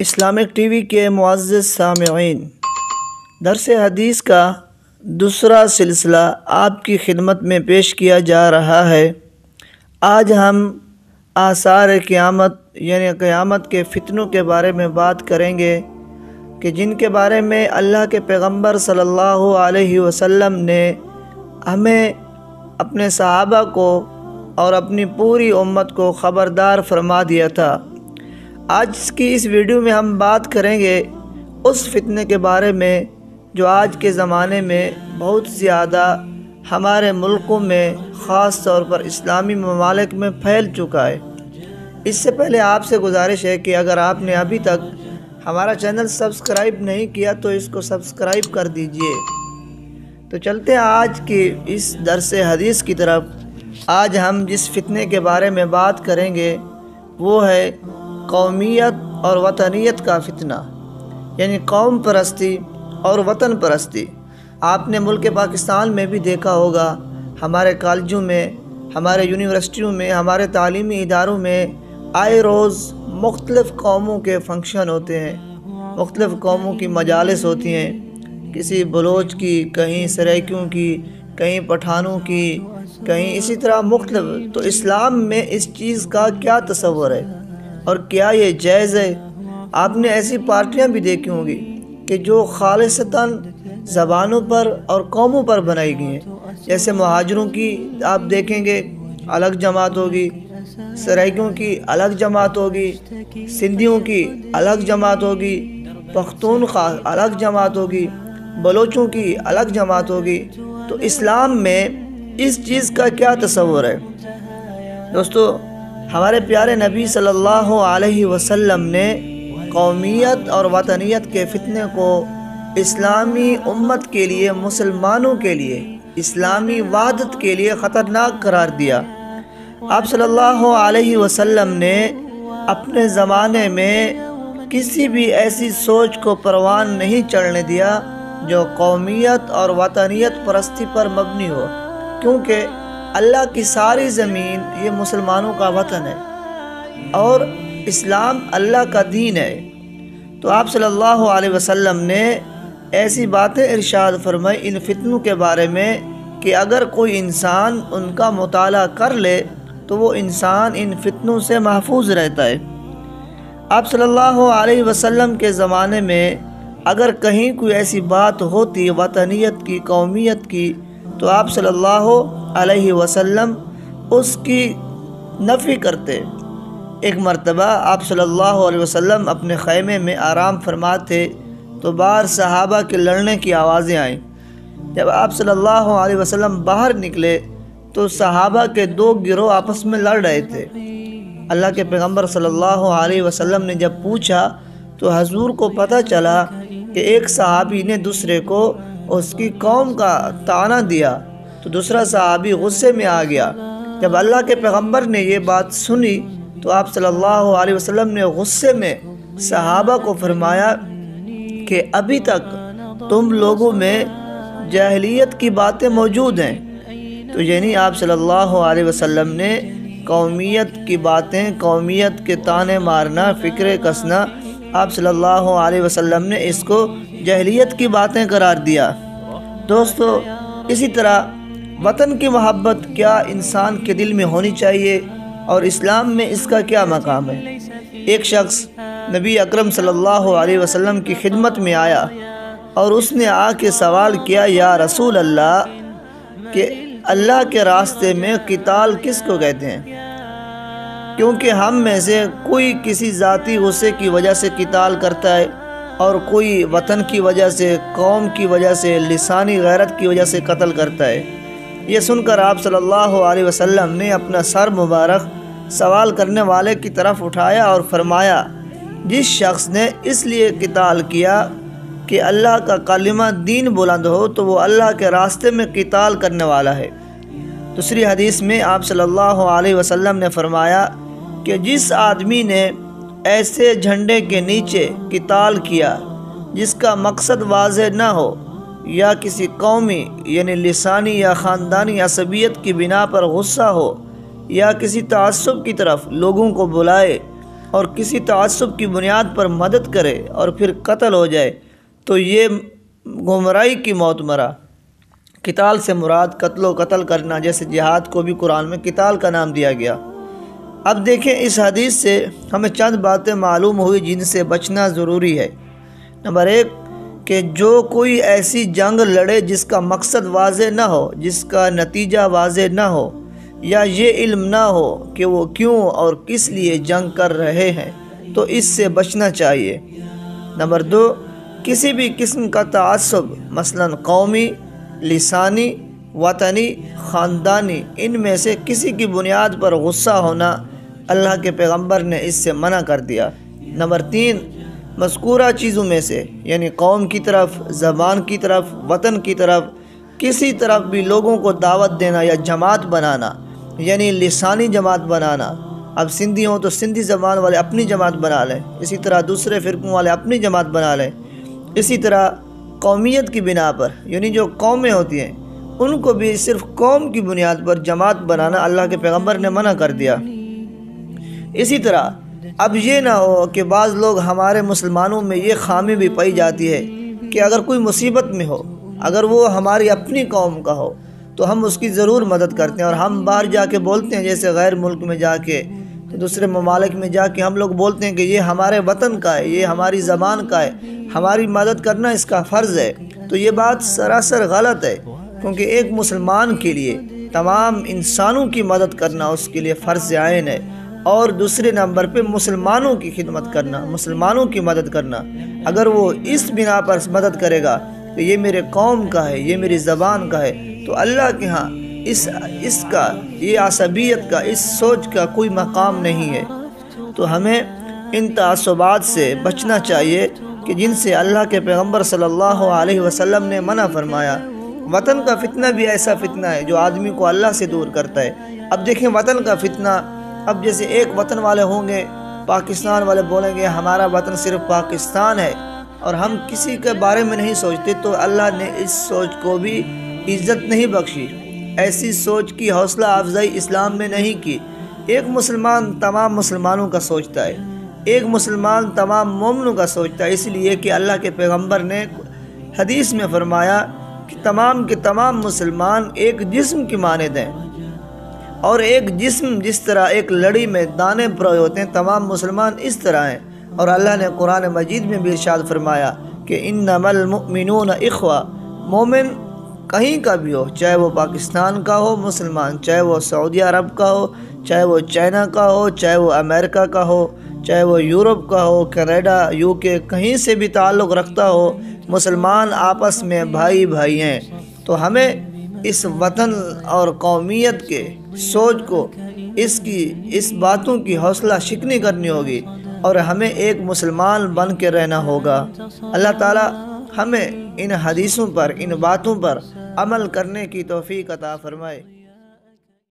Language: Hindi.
इस्लामिक टीवी के मुआज़ सामीन दरस हदीस का दूसरा सिलसिला आपकी खिदमत में पेश किया जा रहा है। आज हम आसार क़्यामत, यानी क़्यामत के फ़ितनों के बारे में बात करेंगे कि जिनके बारे में अल्लाह के पैगंबर सल्लल्लाहु अलैहि वसल्लम ने हमें अपने सहाबा को और अपनी पूरी उम्मत को ख़बरदार फरमा दिया था। आज की इस वीडियो में हम बात करेंगे उस फितने के बारे में जो आज के ज़माने में बहुत ज़्यादा हमारे मुल्कों में ख़ास तौर पर इस्लामी ममालिक में फैल चुका है। इससे पहले आपसे गुजारिश है कि अगर आपने अभी तक हमारा चैनल सब्सक्राइब नहीं किया तो इसको सब्सक्राइब कर दीजिए। तो चलते हैं आज की इस दरस हदीस की तरफ़। आज हम जिस फितने के बारे में बात करेंगे, वो है कौमियत और वतनीत का फितना, यानी कौम परस्ती और वतन परस्ती। आपने मुल्क पाकिस्तान में भी देखा होगा, हमारे कॉलेजों में, हमारे यूनिवर्सिटियों में, हमारे तालीमी इदारों में आए रोज़ मुख्तलिफ़ कौमों के फ़ंक्शन होते हैं। मुख्तलफ़ कौमों की मजालस होती हैं। किसी बलोच की, कहीं सराइकियों की, कहीं पठानों की, कहीं इसी तरह मुख्तलिफ़। तो इस्लाम में इस चीज़ का क्या तस्वर है? और क्या ये जायज़ है? आपने ऐसी पार्टियाँ भी देखी होंगी कि जो खालसता ज़बानों पर और कौमों पर बनाई गई हैं। जैसे महाजरों की आप देखेंगे, अलग जमात होगी, सराइकियों की अलग जमात होगी, सिंधियों की अलग जमात होगी पख्तूनख्वा अलग जमात होगी, बलोचों की अलग जमात होगी। तो इस्लाम में इस चीज़ का क्या तस्वर है? दोस्तों हमारे प्यारे नबी सल्लल्लाहु अलैहि वसल्लम ने कौमियत और वतनीत के फितने को इस्लामी उम्मत के लिए, मुसलमानों के लिए, इस्लामी वादत के लिए ख़तरनाक करार दिया। आप सल्लल्लाहु अलैहि वसल्लम ने अपने ज़माने में किसी भी ऐसी सोच को परवान नहीं चढ़ने दिया जो कौमियत और वतनीत परस्ती पर मबनी हो, क्योंकि अल्लाह की सारी ज़मीन ये मुसलमानों का वतन है। और इस्लाम अल्लाह का दीन है। तो आप सल्लल्लाहु अलैहि वसल्लम ने ऐसी बातें इरशाद फरमाई इन फितनों के बारे में कि अगर कोई इंसान उनका मुताला कर ले तो वो इंसान इन फितनों से महफूज रहता है। आप सल्लल्लाहु अलैहि वसल्लम के ज़माने में अगर कहीं कोई ऐसी बात होती वतनीत की, कौमियत की तो आप सल्लल्लाहु अलैहि वसल्लम उसकी नफ़ी करते। एक मरतबा आप सल्लल्लाहु अलैहि वसल्लम अपने खैमे में आराम फरमाते तो बाहर सहाबा के लड़ने की आवाज़ें आईं। जब आप सल्लल्लाहु अलैहि वसल्लम बाहर निकले तो सहाबा के दो गिरोह आपस में लड़ रहे थे। अल्लाह के पैगंबर सल्लल्लाहु अलैहि वसल्लम ने जब पूछा तो हजूर को पता चला कि एक सहाबी ने दूसरे को उसकी कौम का ताना दिया तो दूसरा सहाबी गुस्से में आ गया। जब अल्लाह के पैगंबर ने ये बात सुनी तो आप सल्लल्लाहु अलैहि वसल्लम ने गुस्से में सहाबा को फरमाया कि अभी तक तुम लोगों में जाहलीत की बातें मौजूद हैं। तो यानी आप सल्लल्लाहु अलैहि वसल्लम ने कौमियत की बातें, कौमियत के ताने मारना, फ़िक्र कसना, आप सल्लल्लाहु अलैहि वसल्लम ने इसको जहलीत की बातें करार दिया। दोस्तों, इसी तरह वतन की मोहब्बत क्या इंसान के दिल में होनी चाहिए और इस्लाम में इसका क्या मकाम है? एक शख्स नबी अकरम सल्लल्लाहु अलैहि वसल्लम की खिदमत में आया और उसने आके सवाल किया, या रसूल अल्लाह, के अल्लाह के रास्ते में किताल किस को कहते हैं? क्योंकि हम में से कोई किसी ज़ाती गुस्से की वजह से किताल करता है और कोई वतन की वजह से, कौम की वजह से, लिसानी गैरत की वजह से कत्ल करता है। ये सुनकर आप सल्लल्लाहु अलैहि वसल्लम ने अपना सर मुबारक सवाल करने वाले की तरफ़ उठाया और फरमाया, जिस शख्स ने इसलिए किताल किया कि अल्लाह का कलिमा दीन बुलंद हो तो वो अल्लाह के रास्ते में किताल करने वाला है। दूसरी हदीस में आप सल्लल्लाहु अलैहि वसल्लम ने फरमाया कि जिस आदमी ने ऐसे झंडे के नीचे किताल किया, जिसका मकसद वाज न हो, या किसी कौमी, यानी लिसानी या ख़ानदानी असबियत की बिना पर गुस्सा हो, या किसी तसब की तरफ़ लोगों को बुलाए और किसी तसब की बुनियाद पर मदद करे और फिर कत्ल हो जाए तो ये गुमराई की मौत मरा। किताल से मुराद कत्लो कत्ल करना जैसे जिहाद को भी कुरान में किताल का नाम दिया गया। अब देखें, इस हदीस से हमें चंद बातें मालूम हुई जिनसे बचना ज़रूरी है। नंबर एक, कि जो कोई ऐसी जंग लड़े जिसका मकसद वाज ना हो, जिसका नतीजा वाज ना हो, या ये इल्म ना हो कि वो क्यों और किस लिए जंग कर रहे हैं तो इससे बचना चाहिए। नंबर दो, किसी भी किस्म का तसब मसलन कौमी, लिसानी, वतनी, ख़ानदानी, इनमें से किसी की बुनियाद पर गुस्सा होना अल्लाह के पैगंबर ने इससे मना कर दिया। नंबर तीन मस्कूरा चीज़ों में से, यानी कौम की तरफ़, ज़बान की तरफ़, वतन की तरफ़, किसी तरफ़ भी लोगों को दावत देना या जमात बनाना, यानी लिसानी जमात बनाना। अब सिंधी हों तो सिंधी ज़बान वाले अपनी जमात बना लें, इसी तरह दूसरे फ़िरकों वाले अपनी जमात बना लें। इसी तरह कौमियत की बिना पर, यानी जो कौमें होती हैं, उनको भी सिर्फ़ कौम की बुनियाद पर जमात बनाना अल्लाह के पैगंबर ने मना कर दिया। इसी तरह, अब ये ना हो कि बाज़ लोग हमारे मुसलमानों में ये खामी भी पाई जाती है कि अगर कोई मुसीबत में हो, अगर वो हमारी अपनी कौम का हो तो हम उसकी ज़रूर मदद करते हैं। और हम बाहर जाके बोलते हैं, जैसे गैर मुल्क में जाके तो दूसरे ममालिक में जाके हम लोग बोलते हैं कि ये हमारे वतन का है, ये हमारी ज़बान का है, हमारी मदद करना इसका फ़र्ज़ है। तो ये बात सरासर गलत है, क्योंकि एक मुसलमान के लिए तमाम इंसानों की मदद करना उसके लिए फ़र्ज़ आयन है। और दूसरे नंबर पे मुसलमानों की खिदमत करना, मुसलमानों की मदद करना। अगर वो इस बिना पर मदद करेगा तो ये मेरे कौम का है, ये मेरी ज़बान का है। तो अल्लाह के यहाँ इस, इसका, ये असबियत का, इस सोच का कोई मकाम नहीं है। तो हमें इन तसबात से बचना चाहिए कि जिनसे अल्लाह के पैगंबर अलैहि वसल्लम ने मना फरमाया, वतन का फितना भी ऐसा फितना है जो आदमी को अल्लाह से दूर करता है। अब देखें, वतन का फितना अब जैसे एक वतन वाले होंगे, पाकिस्तान वाले बोलेंगे, हमारा वतन सिर्फ़ पाकिस्तान है। और हम किसी के बारे में नहीं सोचते तो अल्लाह ने इस सोच को भी इज़्ज़त नहीं बख्शी। ऐसी सोच की हौसला अफजाई इस्लाम में नहीं की। एक मुसलमान तमाम मुसलमानों का सोचता है। एक मुसलमान तमाम मोमनों का सोचता है। इसलिए कि अल्लाह के पैगंबर ने हदीस में फरमाया कि तमाम के तमाम मुसलमान एक जिस्म की माने हैं और एक जिस्म जिस तरह एक लड़ी में दाने परोए होते हैं, तमाम मुसलमान इस तरह हैं। और अल्लाह ने कुरान मजीद में भी इर्शाद फरमाया कि इन नमलमिन इखवा, मोमिन कहीं का भी हो, चाहे वो पाकिस्तान का हो, मुसलमान, चाहे वो सऊदी अरब का हो, चाहे वो चाइना का हो, चाहे वो अमेरिका का हो, चाहे वो यूरोप का हो, कनाडा, यूके, कहीं से भी ताल्लुक़ रखता हो, मुसलमान आपस में भाई भाई हैं। तो हमें इस वतन और कौमियत के सोच को इसकी, इस बातों की हौसला शिकनी करनी होगी और हमें एक मुसलमान बन के रहना होगा। अल्लाह ताला हमें इन हदीसों पर, इन बातों पर अमल करने की तोफ़ी अता फ़रमाए।